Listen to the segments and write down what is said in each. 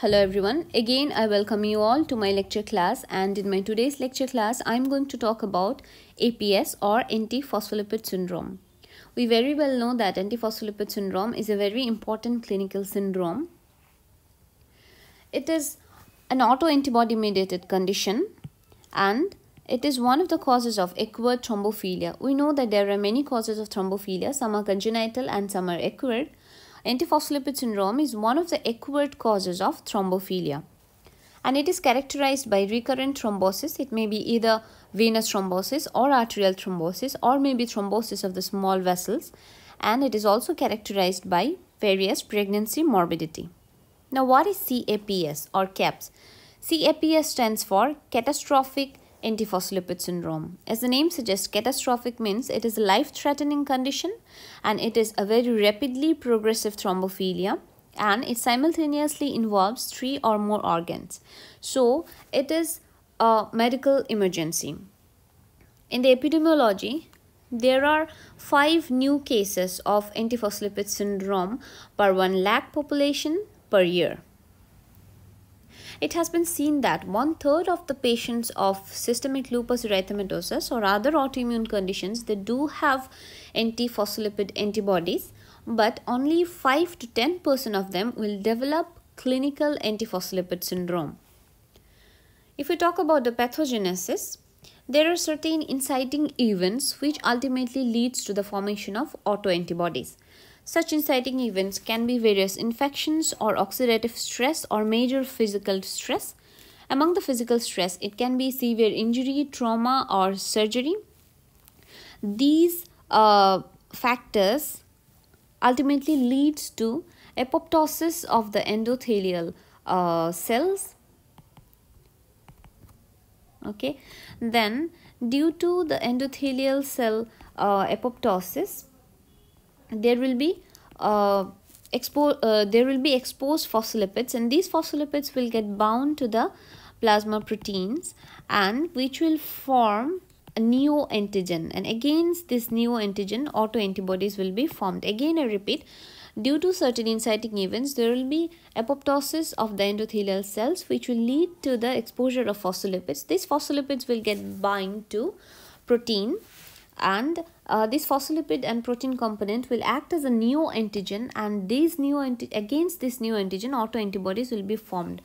Hello everyone. Again, I welcome you all to my lecture class and in my today's lecture class, I'm going to talk about APS or antiphospholipid syndrome. We very well know that antiphospholipid syndrome is a very important clinical syndrome. It is an autoantibody mediated condition and it is one of the causes of acquired thrombophilia. We know that there are many causes of thrombophilia. Some are congenital and some are acquired. Antiphospholipid syndrome is one of the acquired causes of thrombophilia. And it is characterized by recurrent thrombosis. It may be either venous thrombosis or arterial thrombosis or maybe thrombosis of the small vessels. And it is also characterized by various pregnancy morbidity. Now what is CAPS or CAPS? CAPS stands for catastrophic antiphospholipid syndrome. As the name suggests, catastrophic means it is a life-threatening condition and it is a very rapidly progressive thrombophilia and it simultaneously involves three or more organs. So, it is a medical emergency. In the epidemiology, there are five new cases of antiphospholipid syndrome per 1 lakh population per year. It has been seen that one third of the patients of systemic lupus erythematosus or other autoimmune conditions they do have antiphospholipid antibodies, but only 5 to 10 percent of them will develop clinical antiphospholipid syndrome. If we talk about the pathogenesis, there are certain inciting events which ultimately leads to the formation of autoantibodies. Such inciting events can be various infections or oxidative stress or major physical stress. Among the physical stress, it can be severe injury, trauma or surgery. These uh, factors ultimately leads to apoptosis of the endothelial uh, cells. Okay, then due to the endothelial cell uh, apoptosis, there will be uh, expo uh, there will be exposed phospholipids and these phospholipids will get bound to the plasma proteins and which will form a neoantigen. And against this neoantigen autoantibodies will be formed. Again i repeat due to certain inciting events there will be apoptosis of the endothelial cells which will lead to the exposure of phospholipids. These phospholipids will get bind to protein and uh, this phospholipid and protein component will act as a neoantigen and these new against this neoantigen autoantibodies will be formed.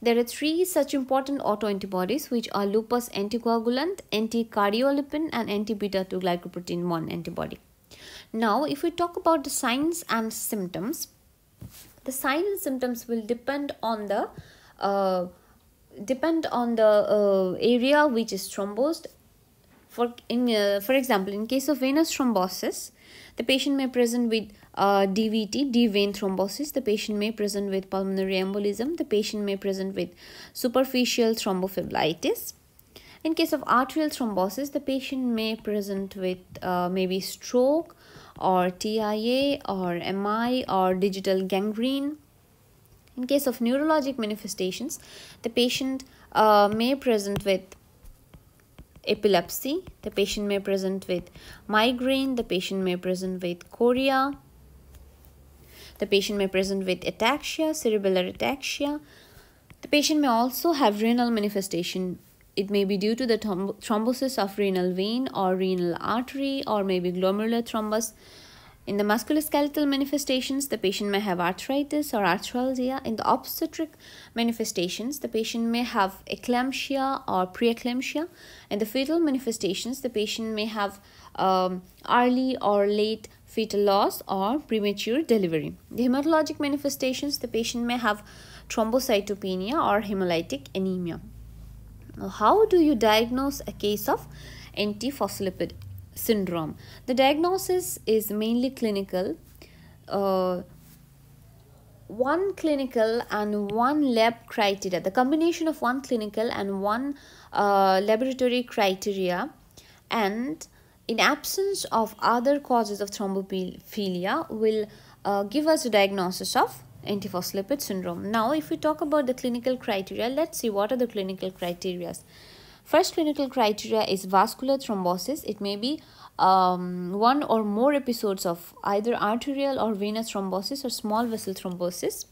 There are three such important autoantibodies which are lupus anticoagulant, anti-cardiolipin and anti-beta-2 glycoprotein 1 antibody. Now if we talk about the signs and symptoms, the signs and symptoms will depend on the uh, depend on the uh, area which is thrombosed for, in, uh, for example, in case of venous thrombosis, the patient may present with uh, DVT, deep vein thrombosis. The patient may present with pulmonary embolism. The patient may present with superficial thrombophlebitis. In case of arterial thrombosis, the patient may present with uh, maybe stroke or TIA or MI or digital gangrene. In case of neurologic manifestations, the patient uh, may present with epilepsy. The patient may present with migraine. The patient may present with chorea. The patient may present with ataxia, cerebellar ataxia. The patient may also have renal manifestation. It may be due to the thrombosis of renal vein or renal artery or maybe glomerular thrombus in the musculoskeletal manifestations, the patient may have arthritis or arthralgia. In the obstetric manifestations, the patient may have eclampsia or preeclampsia. In the fetal manifestations, the patient may have um, early or late fetal loss or premature delivery. The hematologic manifestations, the patient may have thrombocytopenia or hemolytic anemia. Now, how do you diagnose a case of antiphospholipid syndrome. The diagnosis is mainly clinical. Uh, one clinical and one lab criteria, the combination of one clinical and one uh, laboratory criteria, and in absence of other causes of thrombophilia, will uh, give us a diagnosis of antiphospholipid syndrome. Now, if we talk about the clinical criteria, let's see what are the clinical criteria. First clinical criteria is vascular thrombosis. It may be um, one or more episodes of either arterial or venous thrombosis or small vessel thrombosis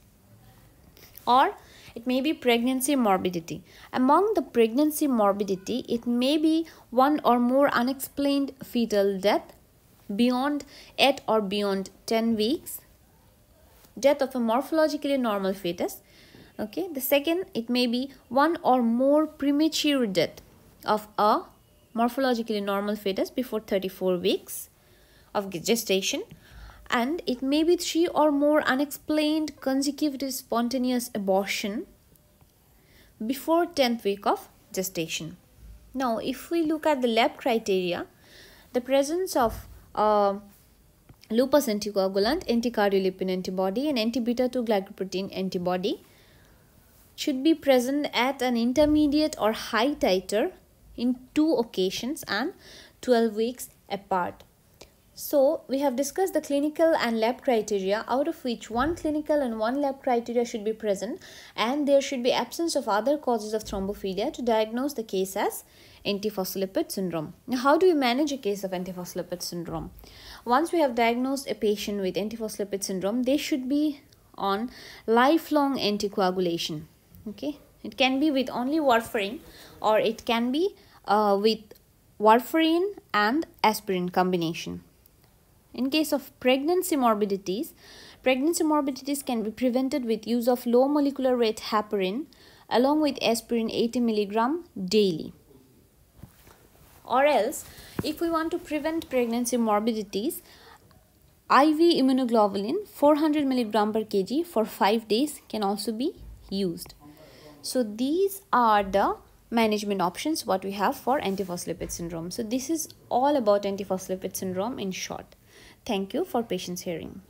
or it may be pregnancy morbidity. Among the pregnancy morbidity, it may be one or more unexplained fetal death beyond 8 or beyond 10 weeks, death of a morphologically normal fetus. Okay, the second, it may be one or more premature death of a morphologically normal fetus before 34 weeks of gestation and it may be three or more unexplained consecutive spontaneous abortion before 10th week of gestation. Now, if we look at the lab criteria, the presence of uh, lupus anticoagulant, anticardiolipin antibody and anti-beta 2 glycoprotein antibody should be present at an intermediate or high titer in two occasions and 12 weeks apart. So, we have discussed the clinical and lab criteria out of which one clinical and one lab criteria should be present and there should be absence of other causes of thrombophilia to diagnose the case as antiphospholipid syndrome. Now, how do we manage a case of antiphospholipid syndrome? Once we have diagnosed a patient with antiphospholipid syndrome, they should be on lifelong anticoagulation. Okay, it can be with only warfarin or it can be uh, with warfarin and aspirin combination. In case of pregnancy morbidities, pregnancy morbidities can be prevented with use of low molecular weight heparin along with aspirin 80 milligram daily. Or else, if we want to prevent pregnancy morbidities, IV immunoglobulin 400 mg per kg for 5 days can also be used. So these are the management options what we have for antiphospholipid syndrome. So this is all about antiphospholipid syndrome in short. Thank you for patience hearing.